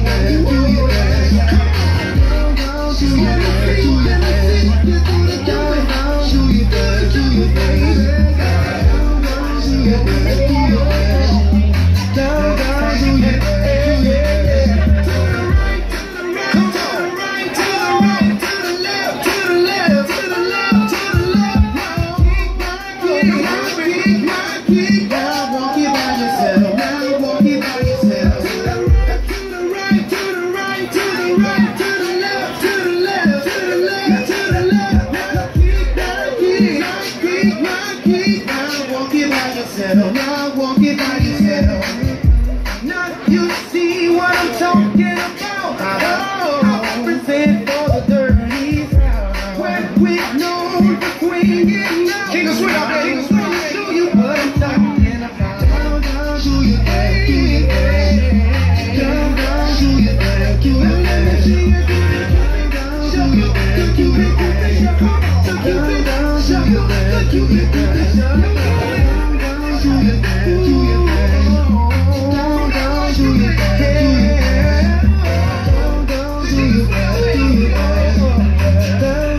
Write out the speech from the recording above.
Together, you together, together, together, together, together, together, you together, together, together, you together, together, settle. Now won't your body. Now you see what I'm talking about. Uh-huh. Oh, I the dirty. We know the queen now. King of Swing out there, King of Swing.